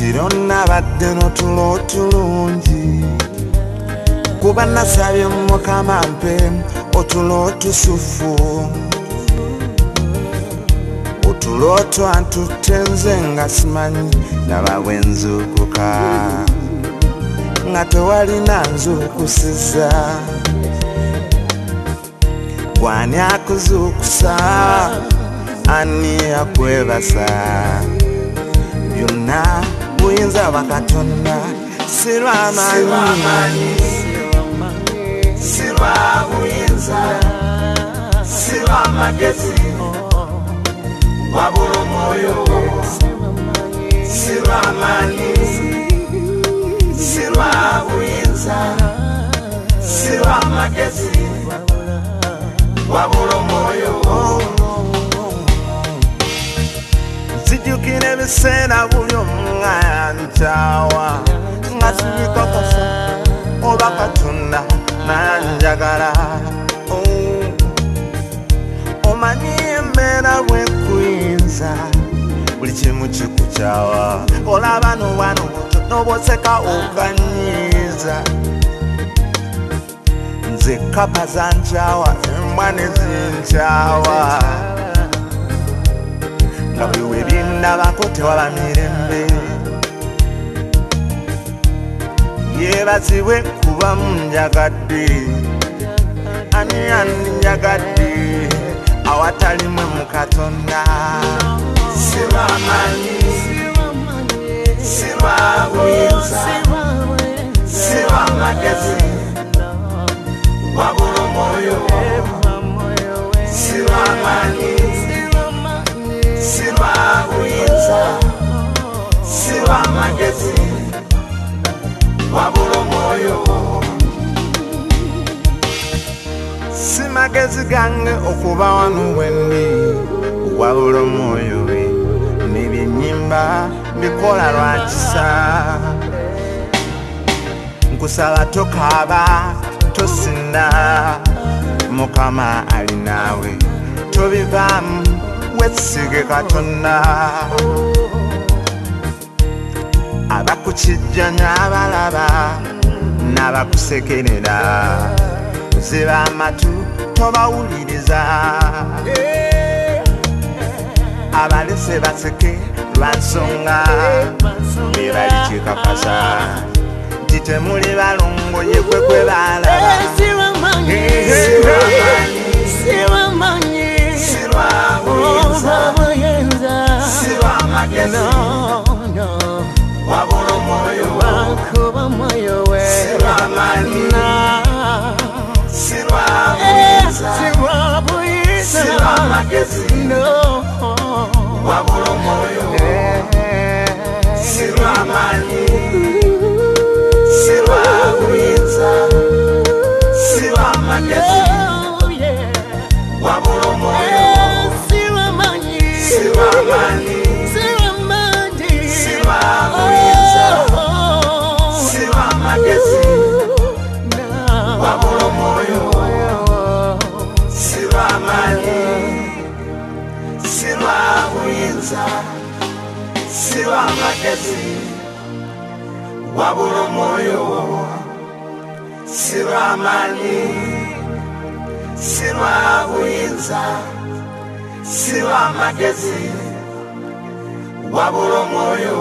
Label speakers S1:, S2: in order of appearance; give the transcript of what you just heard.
S1: mukiro nabadde n'otulo otulungi kuba nasabye mukama mpe otulo otusufu otulo twantutte nze nga simanyi ndaba bwenzuukuka nga tewalina nzuukusiza bwani akuzuukusa ani akwebasa? Byonna buyinza bakatonda sirwamanyi sirwa buyinza sirwa magezi. Wabula omwoyo sirwa manyi sirwa buyinza sirwa magezi. Wabula omwoyo ebiseera buli omwayanjawa nga sinyikakasa oba katonda nanjagala. Omanyi embeera bwekuyinza buli kimu kikukyawa olaba nobwana obuto noboseka okanyiiza nze kapa zankyawa embwa nezinkyawa nga buli webindabako tewaba mirembe yebazibwe kuba munjagadde ani andinjagadde awatalimwe mu katonda? Sirwamanyi sirwa buyinza magezi wabula omwoyo si magezi gange okuba wano wendi wabula omwoyo we nebyenyimba mbikola lwakisa nkusaba tokaaba tosinda. Mukama ali naawe. Tobivaamu wesige katonda abakukijjanya abalaba n'abakusekerera ziba amatu tobawuliriza abalese baseke lwansonga. Bebali kikakasa nti temuli balongoye kwe kwe balaba sirwa magezi wabula kuba moyo we na siwabuyiza no. Wabula omwoyo nza siba magezi wabula omwoyo wo siba amaanyi siba buyinza magezi wabula omwoyo